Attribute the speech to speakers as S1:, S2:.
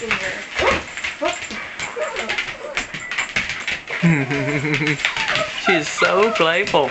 S1: She's so playful.